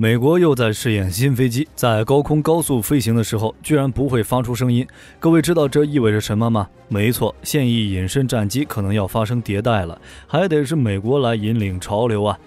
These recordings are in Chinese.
美国又在试验新飞机，在高空高速飞行的时候，居然不会发出声音。各位知道这意味着什么吗？没错，现役隐身战机可能要发生迭代了，还得是美国来引领潮流啊！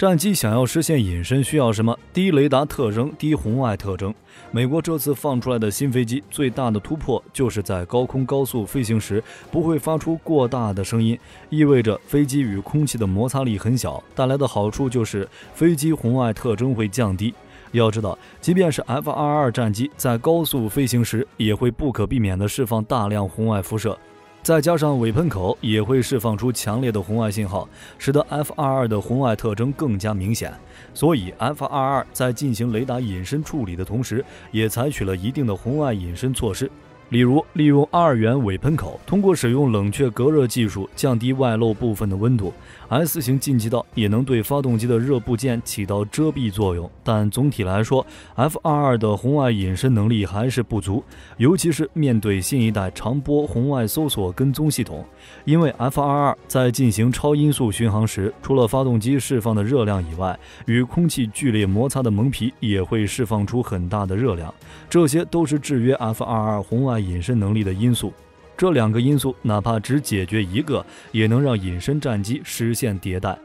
战机想要实现隐身需要什么？低雷达特征，低红外特征。美国这次放出来的新飞机最大的突破，就是在高空高速飞行时不会发出过大的声音，意味着飞机与空气的摩擦力很小，带来的好处就是飞机红外特征会降低。要知道，即便是 F-22 战机在高速飞行时，也会不可避免地释放大量红外辐射。再加上尾喷口也会释放出强烈的红外信号，使得 F22 的红外特征更加明显。所以 F22 在进行雷达隐身处理的同时，也采取了一定的红外隐身措施。例如，利用二元尾喷口，通过使用冷却隔热技术降低外露部分的温度。S 型进气道也能对发动机的热部件起到遮蔽作用，但总体来说，F22 的红外隐身能力还是不足，尤其是面对新一代长波红外搜索跟踪系统。因为 F22 在进行超音速巡航时，除了发动机释放的热量以外，与空气剧烈摩擦的蒙皮也会释放出很大的热量，这些都是制约 F22 红外。隐身能力的因素，这两个因素哪怕只解决一个，也能让隐身战机实现迭代。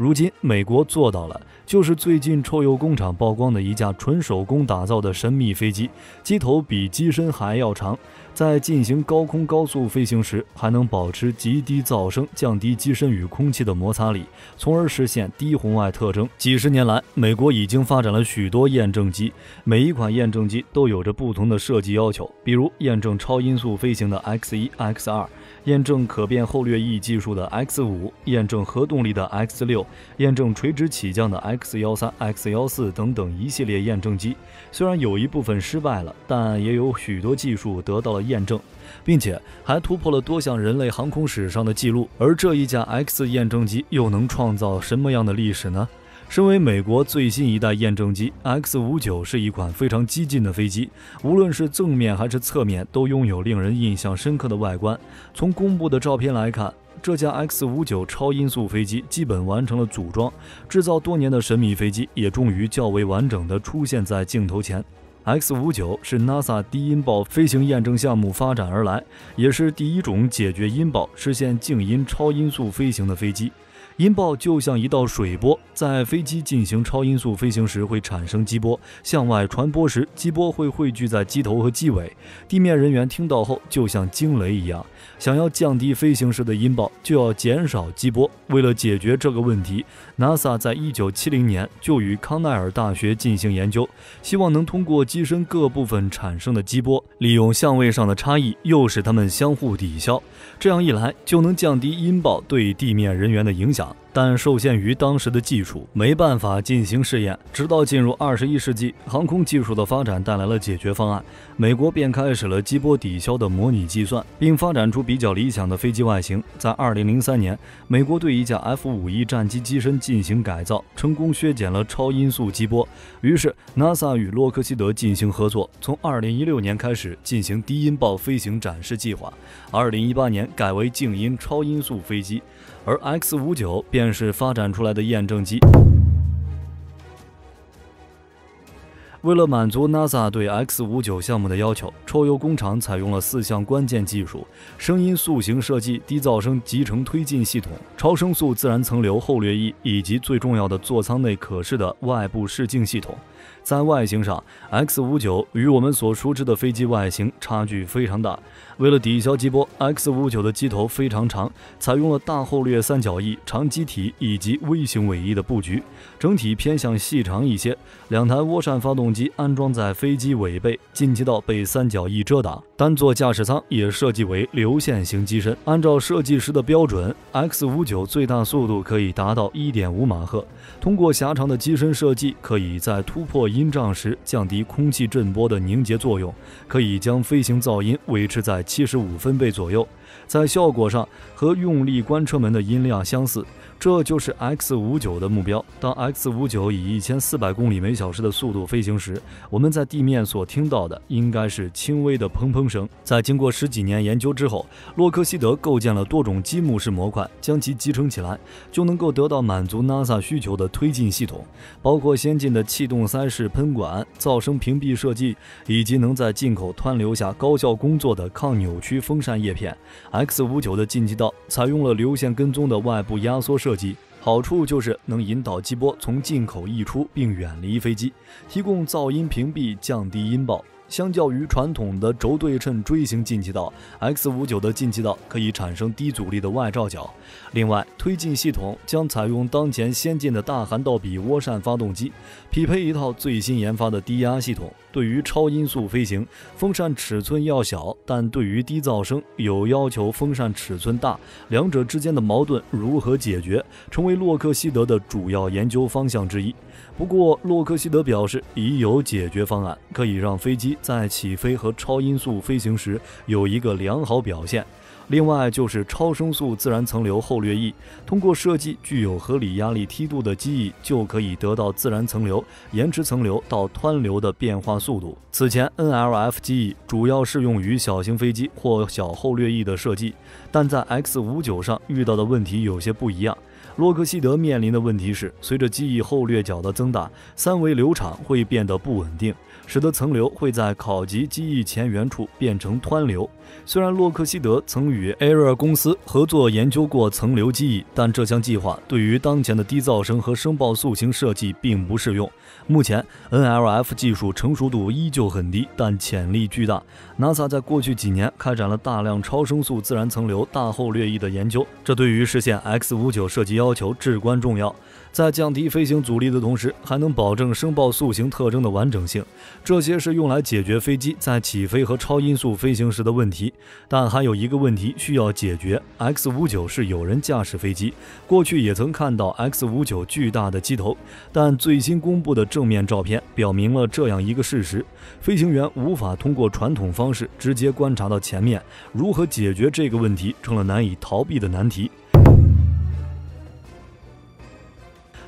如今，美国做到了，就是最近臭鼬工厂曝光的一架纯手工打造的神秘飞机，机头比机身还要长，在进行高空高速飞行时，还能保持极低噪声，降低机身与空气的摩擦力，从而实现低红外特征。几十年来，美国已经发展了许多验证机，每一款验证机都有着不同的设计要求，比如验证超音速飞行的 X 一、X 二。验证可变后掠翼技术的 X 五，验证核动力的 X 六，验证垂直起降的 X 幺三、X 幺四等等一系列验证机，虽然有一部分失败了，但也有许多技术得到了验证，并且还突破了多项人类航空史上的记录。而这一架 X 验证机又能创造什么样的历史呢？身为美国最新一代验证机，X59 是一款非常激进的飞机，无论是正面还是侧面都拥有令人印象深刻的外观。从公布的照片来看，这架 X 五九超音速飞机基本完成了组装，制造多年的神秘飞机也终于较为完整的出现在镜头前。X 五九是 NASA 低音爆飞行验证项目发展而来，也是第一种解决音爆、实现静音超音速飞行的飞机。音爆就像一道水波，在飞机进行超音速飞行时会产生激波，向外传播时，激波会汇聚在机头和机尾。地面人员听到后，就像惊雷一样。想要降低飞行时的音爆，就要减少激波。为了解决这个问题，NASA 在一九七零年就与康奈尔大学进行研究，希望能通过机身各部分产生的激波，利用相位上的差异，诱使它们相互抵消。这样一来，就能降低音爆对地面人员的影响。 덕. 但受限于当时的技术，没办法进行试验。直到进入二十一世纪，航空技术的发展带来了解决方案，美国便开始了激波抵消的模拟计算，并发展出比较理想的飞机外形。在二零零三年，美国对一架 F 五 E 战机机身进行改造，成功削减了超音速激波。于是，NASA 与洛克希德进行合作，从二零一六年开始进行低音爆飞行展示计划。二零一八年改为静音超音速飞机。而 X 五九便便是发展出来的验证机。为了满足 NASA 对 X 五九项目的要求，抽油工厂采用了四项关键技术：声音塑形设计、低噪声集成推进系统、超声速自然层流后掠翼，以及最重要的座舱内可视的外部视镜系统。在外形上，X59 与我们所熟知的飞机外形差距非常大。为了抵消激波，X59 的机头非常长，采用了大后掠三角翼、长机体以及微型尾翼的布局，整体偏向细长一些。两台涡扇发动机安装在飞机尾背，进气道被三角翼遮挡。单座驾驶舱也设计为流线型机身。按照设计师的标准，X59 最大速度可以达到1.5马赫。通过狭长的机身设计，可以在突破音障时降低空气震波的凝结作用，可以将飞行噪音维持在七十五分贝左右。在效果上和用力关车门的音量相似。这就是 X 五九的目标。当 X 五九以一千四百公里每小时的速度飞行时，我们在地面所听到的应该是轻微的砰砰声。在经过十几年研究之后，洛克希德构建了多种积木式模块，将其集成起来，就能够得到满足 NASA 需求的推进系统，包括先进的气动塞式喷管、噪声屏蔽设计，以及能在进口湍流下高效工作的抗扭曲风扇叶片。X 五九的进气道采用了流线跟踪的外部压缩设。设计好处就是能引导激波从进口溢出，并远离飞机，提供噪音屏蔽，降低音爆。相较于传统的轴对称锥形进气道，X59 的进气道可以产生低阻力的外罩角。另外，推进系统将采用当前先进的大涵道比涡扇发动机，匹配一套最新研发的低压系统。对于超音速飞行，风扇尺寸要小，但对于低噪声有要求，风扇尺寸大。两者之间的矛盾如何解决，成为洛克希德的主要研究方向之一。不过，洛克希德表示已有解决方案，可以让飞机在起飞和超音速飞行时有一个良好表现。另外就是超声速自然层流后掠翼，通过设计具有合理压力梯度的机翼，就可以得到自然层流、延迟层流到湍流的变化速度。此前 NLF 机翼主要适用于小型飞机或小后掠翼的设计，但在 X 五九上遇到的问题有些不一样。洛克希德面临的问题是，随着机翼后掠角的增大，三维流场会变得不稳定，使得层流会在考级机翼前缘处变成湍流。虽然洛克希德曾与 Air 公司合作研究过层流机翼，但这项计划对于当前的低噪声和声爆塑形设计并不适用。目前 NLF 技术成熟度依旧很低，但潜力巨大。NASA 在过去几年开展了大量超声速自然层流大后掠翼的研究，这对于实现 X 五九设计要求至关重要。在降低飞行阻力的同时，还能保证声爆塑形特征的完整性。这些是用来解决飞机在起飞和超音速飞行时的问题。但还有一个问题需要解决：X 五九是有人驾驶飞机。过去也曾看到 X 五九巨大的机头，但最新公布的正面照片表明了这样一个事实：飞行员无法通过传统方式直接观察到前面。如何解决这个问题，成了难以逃避的难题。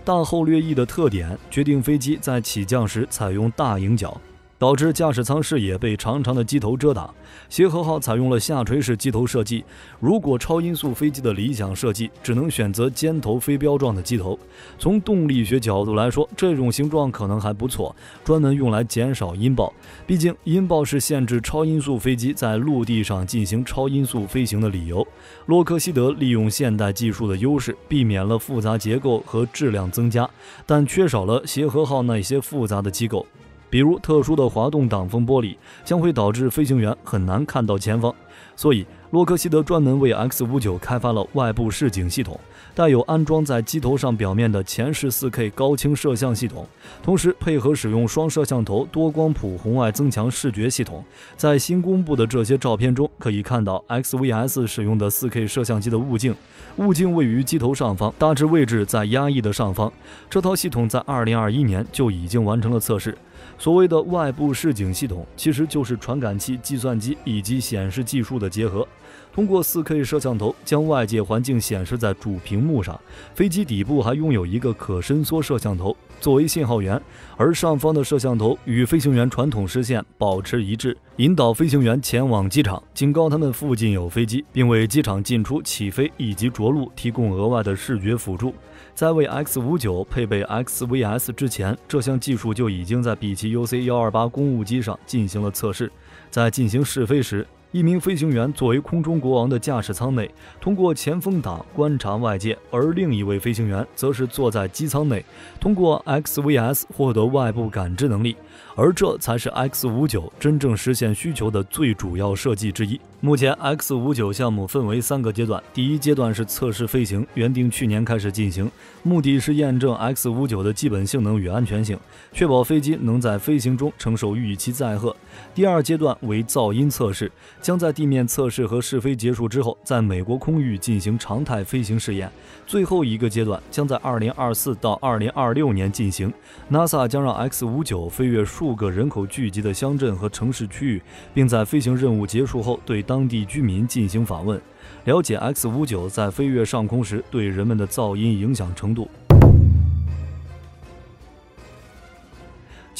大后掠翼的特点决定飞机在起降时采用大迎角。导致驾驶舱视野被长长的机头遮挡。协和号采用了下垂式机头设计。如果超音速飞机的理想设计，只能选择尖头飞镖状的机头。从动力学角度来说，这种形状可能还不错，专门用来减少音爆。毕竟，音爆是限制超音速飞机在陆地上进行超音速飞行的理由。洛克希德利用现代技术的优势，避免了复杂结构和质量增加，但缺少了协和号那些复杂的机构。比如特殊的滑动挡风玻璃将会导致飞行员很难看到前方，所以洛克希德专门为 X 五九开发了外部视景系统，带有安装在机头上表面的前视 4K 高清摄像系统，同时配合使用双摄像头多光谱红外增强视觉系统。在新公布的这些照片中可以看到，XVS 使用的 4K 摄像机的物镜，物镜位于机头上方，大致位置在压翼的上方。这套系统在2021年就已经完成了测试。所谓的外部视景系统，其实就是传感器、计算机以及显示技术的结合。通过 4K 摄像头将外界环境显示在主屏幕上，飞机底部还拥有一个可伸缩摄像头作为信号源，而上方的摄像头与飞行员传统视线保持一致，引导飞行员前往机场，警告他们附近有飞机，并为机场进出、起飞以及着陆提供额外的视觉辅助。在为 X 五九配备 XVS 之前，这项技术就已经在比奇 UC 幺二八公务机上进行了测试，在进行试飞时。一名飞行员作为空中国王的驾驶舱内，通过前风挡观察外界；而另一位飞行员则是坐在机舱内，通过 XVS 获得外部感知能力。而这才是 X 五九真正实现需求的最主要设计之一。目前，X 五九项目分为三个阶段。第一阶段是测试飞行，原定去年开始进行，目的是验证 X 五九的基本性能与安全性，确保飞机能在飞行中承受预期载荷。第二阶段为噪音测试，将在地面测试和试飞结束之后，在美国空域进行常态飞行试验。最后一个阶段将在2024到2026年进行。NASA 将让 X-59 飞越数个人口聚集的乡镇和城市区域，并在飞行任务结束后对当地居民进行访问，了解 X-59 在飞越上空时对人们的噪音影响程度。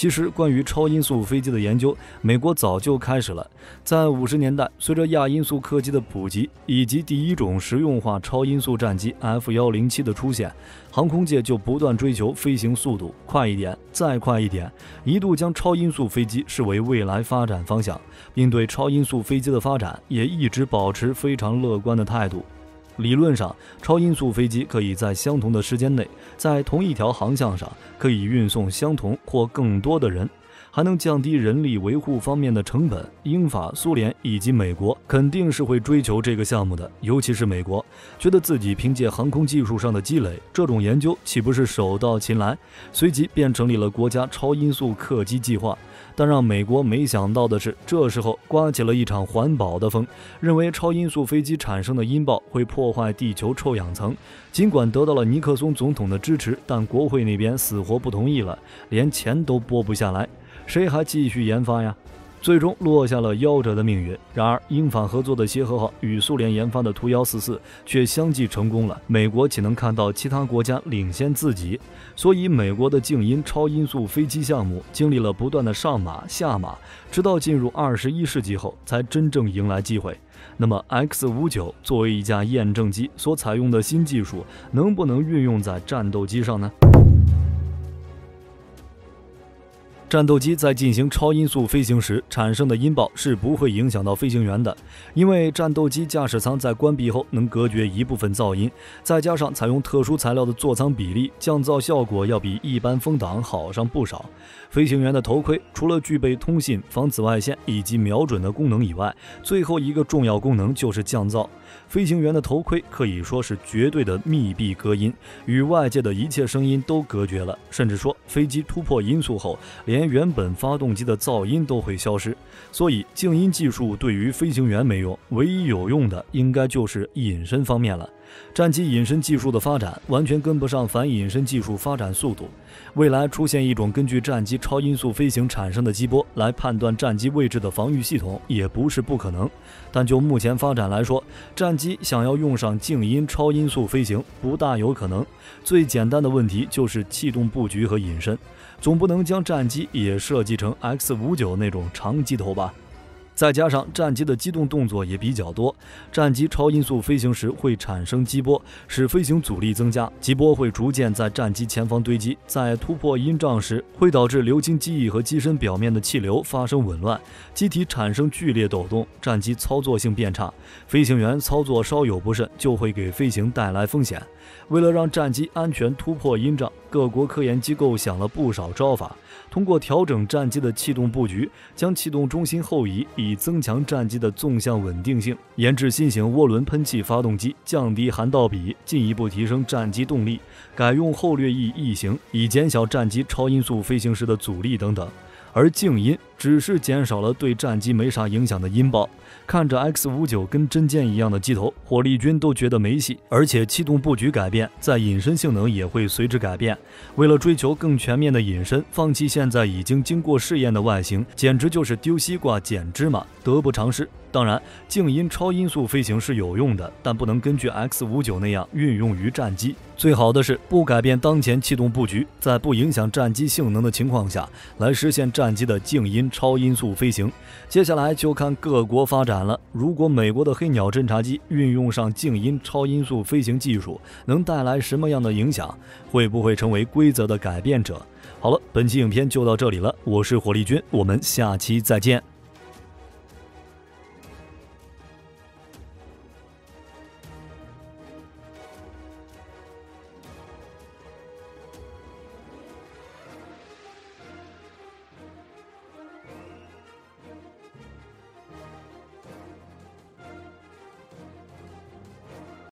其实，关于超音速飞机的研究，美国早就开始了。在五十年代，随着亚音速客机的普及以及第一种实用化超音速战机 F 幺零七的出现，航空界就不断追求飞行速度快一点，再快一点，一度将超音速飞机视为未来发展方向，并对超音速飞机的发展也一直保持非常乐观的态度。理论上，超音速飞机可以在相同的时间内，在同一条航向上，可以运送相同或更多的人。还能降低人力维护方面的成本。英法苏联以及美国肯定是会追求这个项目的，尤其是美国，觉得自己凭借航空技术上的积累，这种研究岂不是手到擒来？随即便成立了国家超音速客机计划。但让美国没想到的是，这时候刮起了一场环保的风，认为超音速飞机产生的音爆会破坏地球臭氧层。尽管得到了尼克松总统的支持，但国会那边死活不同意了，连钱都拨不下来。谁还继续研发呀？最终落下了夭折的命运。然而，英法合作的协和号与苏联研发的图幺四四却相继成功了。美国岂能看到其他国家领先自己？所以，美国的静音超音速飞机项目经历了不断的上马下马，直到进入二十一世纪后，才真正迎来机会。那么，X 五九作为一架验证机所采用的新技术，能不能运用在战斗机上呢？战斗机在进行超音速飞行时产生的音爆是不会影响到飞行员的，因为战斗机驾驶舱在关闭后能隔绝一部分噪音，再加上采用特殊材料的座舱比例，降噪效果要比一般风挡好上不少。飞行员的头盔除了具备通信、防紫外线以及瞄准的功能以外，最后一个重要功能就是降噪。飞行员的头盔可以说是绝对的密闭隔音，与外界的一切声音都隔绝了。甚至说，飞机突破音速后，连原本发动机的噪音都会消失。所以，静音技术对于飞行员没用，唯一有用的应该就是隐身方面了。战机隐身技术的发展完全跟不上反隐身技术发展速度，未来出现一种根据战机超音速飞行产生的激波来判断战机位置的防御系统也不是不可能。但就目前发展来说，战机想要用上静音超音速飞行不大有可能。最简单的问题就是气动布局和隐身，总不能将战机也设计成 X 五九那种长机头吧？再加上战机的机动动作也比较多，战机超音速飞行时会产生激波，使飞行阻力增加，激波会逐渐在战机前方堆积，在突破音障时会导致流经机翼和机身表面的气流发生紊乱，机体产生剧烈抖动，战机操作性变差，飞行员操作稍有不慎就会给飞行带来风险。为了让战机安全突破音障，各国科研机构想了不少招法，通过调整战机的气动布局，将气动中心后移以，以增强战机的纵向稳定性；研制新型涡轮喷气发动机，降低涵道比，进一步提升战机动力；改用后掠翼翼型，以减小战机超音速飞行时的阻力等等。而静音只是减少了对战机没啥影响的音爆。看着 X 五九跟真剑一样的机头，火力军都觉得没戏。而且气动布局改变，在隐身性能也会随之改变。为了追求更全面的隐身，放弃现在已经经过试验的外形，简直就是丢西瓜捡芝麻，得不偿失。当然，静音超音速飞行是有用的，但不能根据 X 五九那样运用于战机。最好的是不改变当前气动布局，在不影响战机性能的情况下，来实现战机的静音超音速飞行。接下来就看各国发展了。如果美国的黑鸟侦察机运用上静音超音速飞行技术，能带来什么样的影响？会不会成为规则的改变者？好了，本期影片就到这里了，我是火力军，我们下期再见。